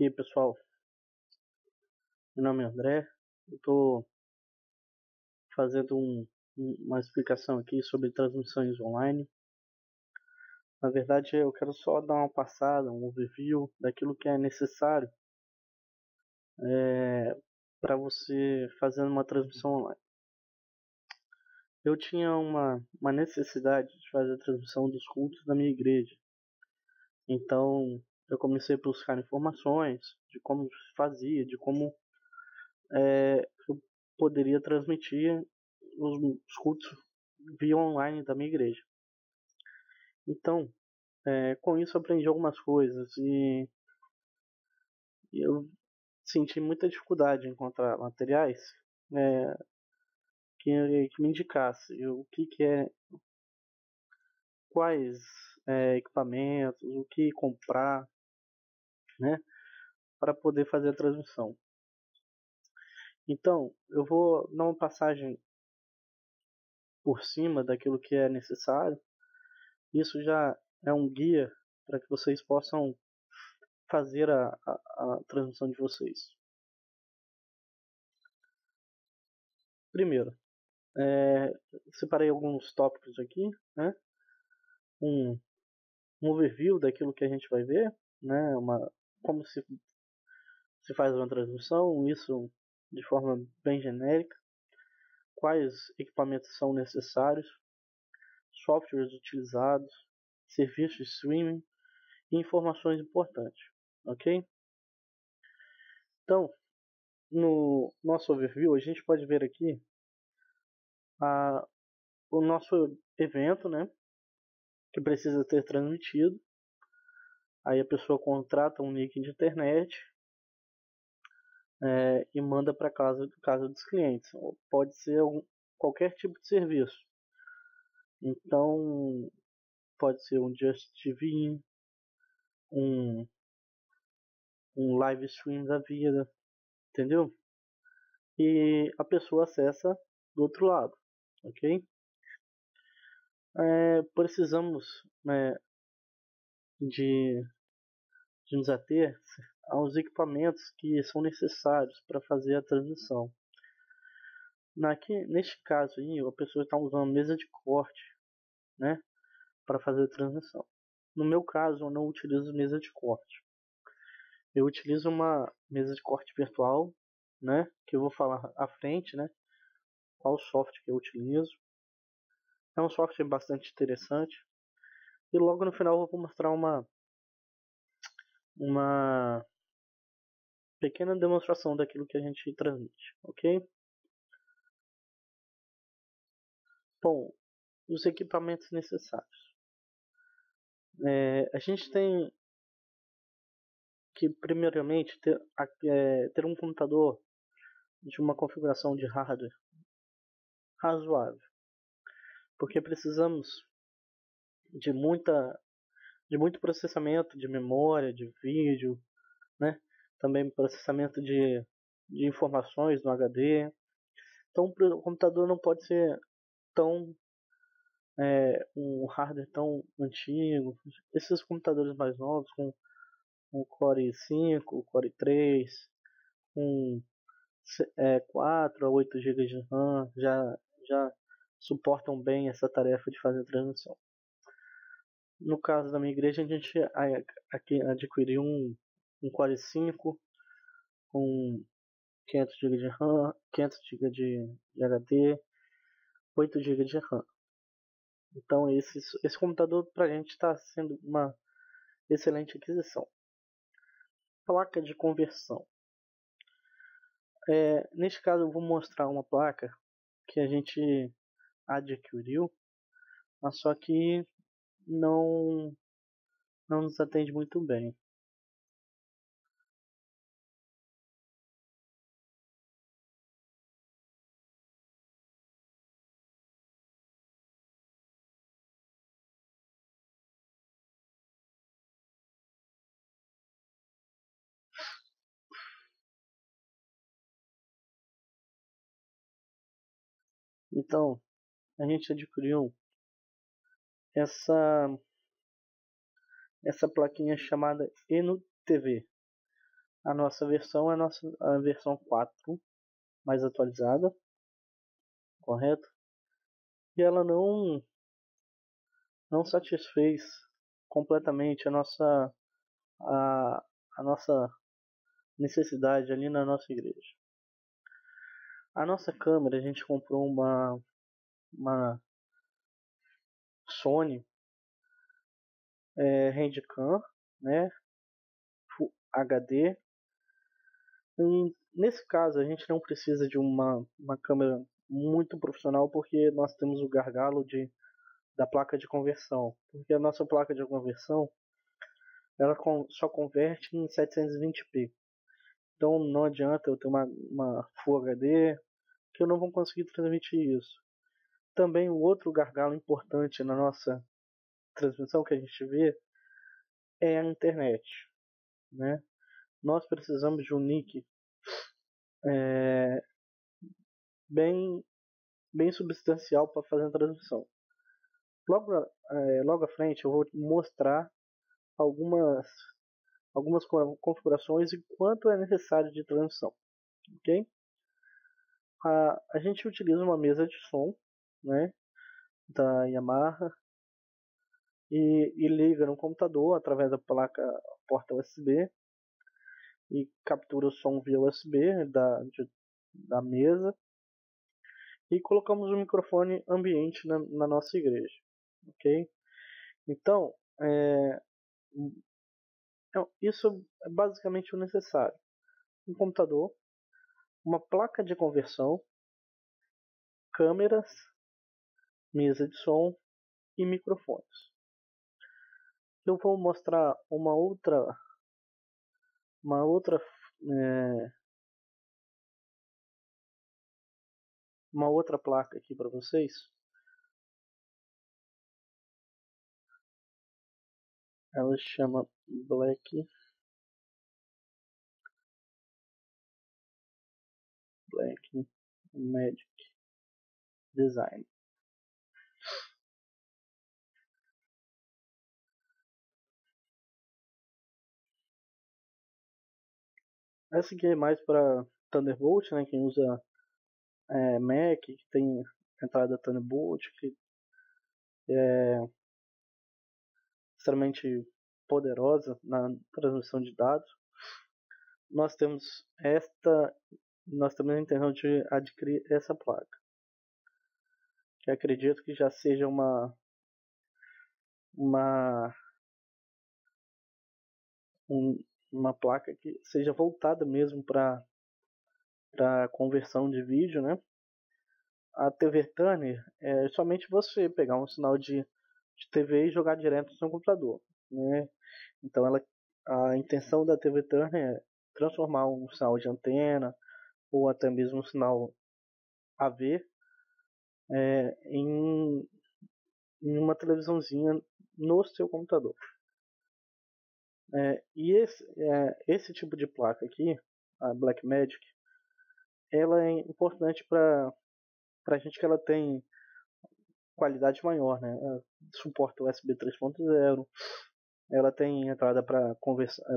E aí pessoal, meu nome é André, eu estou fazendo um, uma explicação aqui sobre transmissões online. Na verdade eu quero só dar uma passada, um overview daquilo que é necessário é, para você fazer uma transmissão online. Eu tinha uma, uma necessidade de fazer a transmissão dos cultos da minha igreja. Então eu comecei a buscar informações de como fazia, de como é, eu poderia transmitir os, os cultos via online da minha igreja. Então, é, com isso aprendi algumas coisas e, e eu senti muita dificuldade em encontrar materiais é, que, que, me indicasse o que, que é quais é, equipamentos, o que comprar, né, para poder fazer a transmissão. Então, eu vou dar uma passagem por cima daquilo que é necessário. Isso já é um guia para que vocês possam fazer a, a, a transmissão de vocês. Primeiro, é, separei alguns tópicos aqui, né? Um, um overview daquilo que a gente vai ver, né? Uma, como se, se faz uma transmissão, isso de forma bem genérica, quais equipamentos são necessários, softwares utilizados, serviços de streaming e informações importantes, ok? Então, no nosso overview, a gente pode ver aqui a, o nosso evento, né? Que precisa ser transmitido. Aí a pessoa contrata um link de internet é, e manda para casa, casa dos clientes. Pode ser qualquer tipo de serviço. Então, pode ser um Just TV, um, um live stream da vida, entendeu? E a pessoa acessa do outro lado, ok? É, precisamos né, de, de nos ater aos equipamentos que são necessários para fazer a transmissão. Aqui, neste caso aí, a pessoa está usando mesa de corte, né, para fazer a transmissão. No meu caso, eu não utilizo mesa de corte. Eu utilizo uma mesa de corte virtual, né, que eu vou falar à frente, né, qual software que eu utilizo. É um software bastante interessante. E logo no final eu vou mostrar uma uma pequena demonstração daquilo que a gente transmite, ok? Bom, os equipamentos necessários. É, a gente tem que primeiramente ter, é, ter um computador de uma configuração de hardware razoável, porque precisamos de muita de muito processamento de memória, de vídeo, né? também processamento de, de informações no HD. Então o computador não pode ser tão é, um hardware tão antigo. Esses computadores mais novos com um Core 5, Core 3, com é, 4 a 8 GB de RAM já, já suportam bem essa tarefa de fazer transmissão. No caso da minha igreja, a gente adquiriu um um Core 5 com 500 GB de RAM, 500 GB de, de HD, 8 GB de RAM. Então esse, esse computador para a gente está sendo uma excelente aquisição. Placa de conversão. É, neste caso eu vou mostrar uma placa que a gente adquiriu, mas só que não não nos atende muito bem. Então, a gente adquiriu essa essa plaquinha chamada Eno TV. A nossa versão é a nossa a versão 4 mais atualizada, correto? E ela não não satisfez completamente a nossa a, a nossa necessidade ali na nossa igreja. A nossa câmera, a gente comprou uma uma Sony é, Handicam, né? Full HD. E nesse caso, a gente não precisa de uma, uma câmera muito profissional porque nós temos o gargalo de, da placa de conversão. Porque a nossa placa de conversão ela só converte em 720p. Então não adianta eu ter uma, uma Full HD que eu não vou conseguir transmitir isso. Também o outro gargalo importante na nossa transmissão que a gente vê é a internet, né? Nós precisamos de um nick é, bem bem substancial para fazer a transmissão. Logo, é, logo à frente eu vou mostrar algumas algumas configurações e quanto é necessário de transmissão, ok? A, a gente utiliza uma mesa de som, né, da Yamaha e, e liga no computador através da placa porta USB e captura o som via USB da, de, da mesa e colocamos o microfone ambiente na, na nossa igreja, ok? Então, é, isso é basicamente o necessário: um computador, uma placa de conversão, câmeras, mesa de som e microfones. Eu vou mostrar uma outra uma outra é, uma outra placa aqui para vocês. Ela chama Black Black Magic Design Essa aqui é mais para Thunderbolt, né? Quem usa é, Mac, que tem entrada Thunderbolt, que é extremamente poderosa na transmissão de dados. Nós temos esta, nós temos a intenção de adquirir essa placa, que acredito que já seja uma uma um, uma placa que seja voltada mesmo para para conversão de vídeo, né? A TV Turner é somente você pegar um sinal de, de TV e jogar direto no seu computador, né? Então ela a intenção da TV Turner é transformar um sinal de antena ou até mesmo um sinal AV é, em, em uma televisãozinha no seu computador. É, e esse, é, esse tipo de placa aqui, a Blackmagic, ela é importante para a gente que ela tem qualidade maior, né? Ela suporta USB 3.0, ela tem entrada para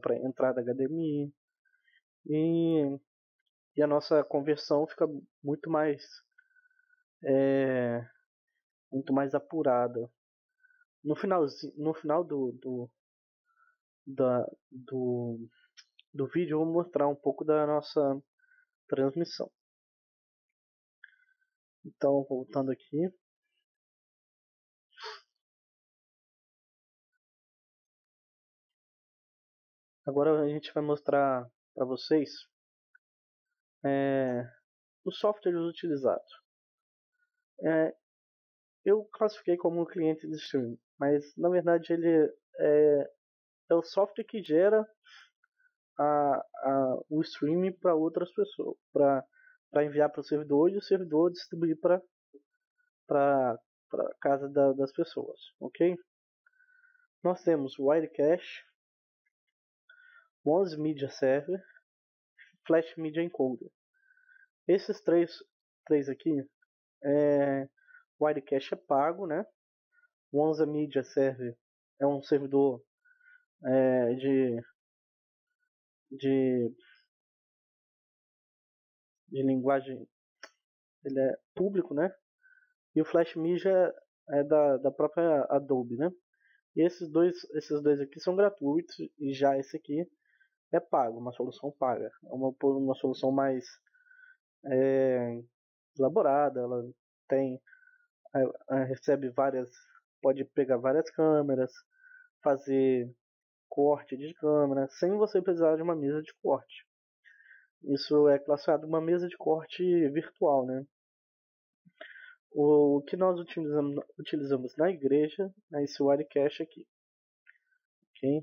para entrada HDMI e, e a nossa conversão fica muito mais é, muito mais apurada. No final, no final do, do, da, do, do vídeo eu vou mostrar um pouco da nossa transmissão. Então, voltando aqui. Agora a gente vai mostrar para vocês é, os softwares utilizados. É, eu classifiquei como um cliente de streaming, mas na verdade ele é, é o software que gera a, a, o streaming para outras pessoas, para enviar para o servidor e o servidor distribuir para para casa da, das pessoas, ok? Nós temos Wirecache, Once Media Server, Flash Media Encoder. Esses três, três aqui, é, Wirecache é pago, né? Once Media Server é um servidor é, de, de, de linguagem ele é público, né? E o Flash Media é da, da própria Adobe, né? E esses dois, esses dois aqui são gratuitos e já esse aqui é pago, uma solução paga. É uma, uma solução mais é, elaborada, ela tem recebe várias, pode pegar várias câmeras, fazer corte de câmera sem você precisar de uma mesa de corte. Isso é classificado uma mesa de corte virtual, né? O que nós utilizamos, utilizamos na igreja é esse Wirecast aqui. Ok?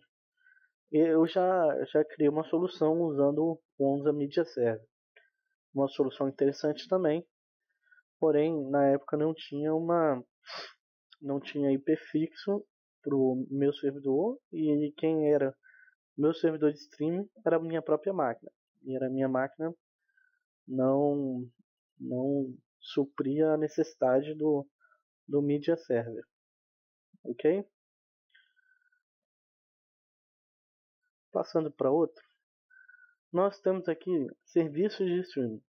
Eu já, já criei uma solução usando o Onza Media Server. Uma solução interessante também. Porém, na época não tinha uma não tinha IP fixo para o meu servidor e quem era meu servidor de streaming era a minha própria máquina. E era a minha máquina não não supria a necessidade do, do media server. Ok? Passando para outro, nós temos aqui serviços de streaming.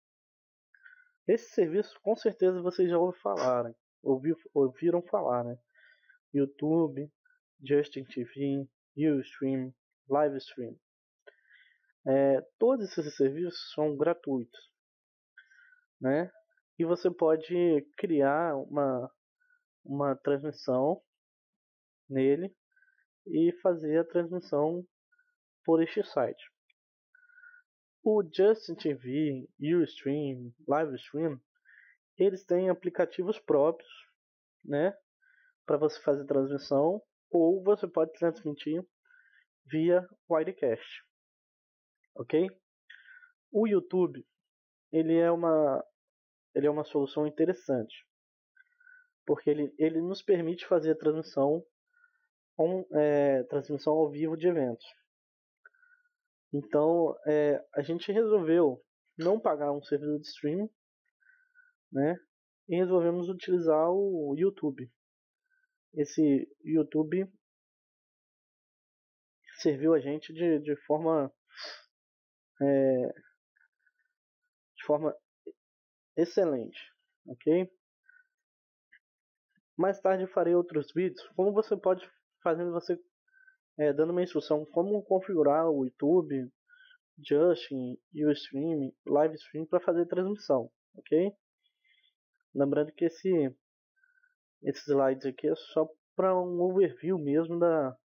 Esse serviço, com certeza, vocês já ouviram falar? Ouvi, ouviram falar, né? YouTube, Justin TV, Ustream, Livestream. É, todos esses serviços são gratuitos, né? E você pode criar uma, uma transmissão nele e fazer a transmissão por este site. O Justin TV, Ustream, Livestream, eles têm aplicativos próprios, né, para você fazer transmissão, ou você pode transmitir via Widecast, ok? O YouTube, ele é uma, ele é uma solução interessante, porque ele, ele nos permite fazer a transmissão, um, é, transmissão ao vivo de eventos. Então, é, a gente resolveu não pagar um servidor de streaming, né? E resolvemos utilizar o YouTube. Esse YouTube serviu a gente de, de forma é, de forma excelente, ok? Mais tarde farei outros vídeos como você pode fazer você é, dando uma instrução como configurar o YouTube, Justin, Ustream, Livestream para fazer transmissão, ok? Lembrando que esse esses slides aqui é só para um overview mesmo da,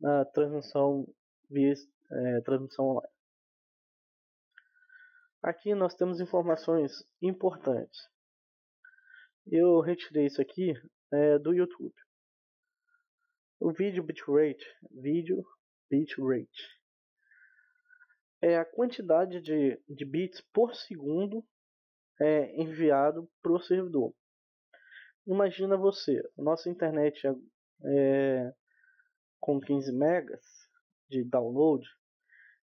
da transmissão via é, transmissão online. Aqui nós temos informações importantes. Eu retirei isso aqui é, do YouTube. O vídeo bitrate, vídeo bitrate, é a quantidade de, de bits por segundo é, enviado para o servidor. Imagina você, nossa internet é, com 15 megas de download,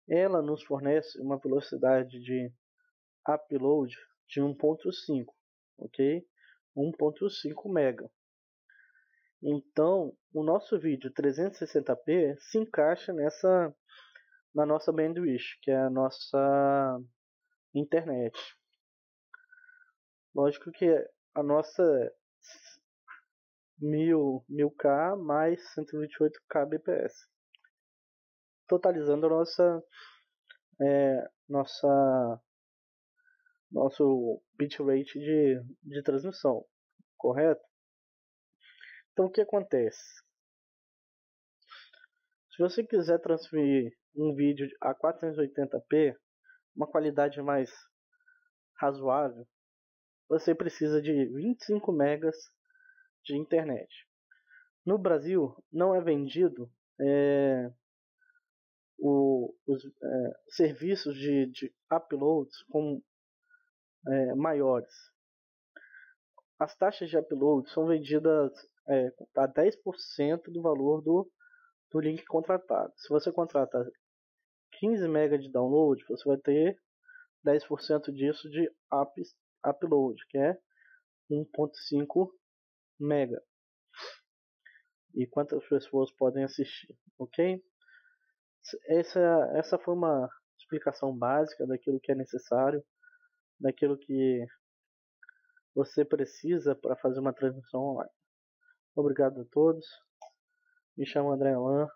ela nos fornece uma velocidade de upload de 1.5, ok? 1.5 mega. Então, o nosso vídeo 360p se encaixa nessa na nossa bandwidth, que é a nossa internet. Lógico que a nossa 1000, 1000K mais 128 kbps, totalizando nossa é, nossa nosso bitrate de, de transmissão, correto? Então o que acontece? Se você quiser transferir um vídeo a 480p, uma qualidade mais razoável, você precisa de 25 megas de internet. No Brasil não é vendido é, o, os é, serviços de, de uploads com é, maiores. As taxas de upload são vendidas é, a 10% do valor do, do link contratado. Se você contrata 15 MB de download, você vai ter 10% disso de up, upload, que é 1.5 mega. E quantas pessoas podem assistir, ok? Essa, essa foi uma, explicação básica daquilo que é necessário, daquilo que você precisa para fazer uma transmissão online. Obrigado a todos. Me chamo André Alain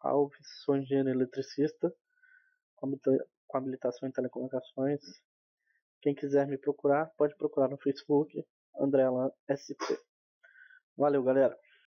Alves, sou engenheiro eletricista com habilitação em telecomunicações. Quem quiser me procurar, pode procurar no Facebook, André Alain SP. Valeu, galera!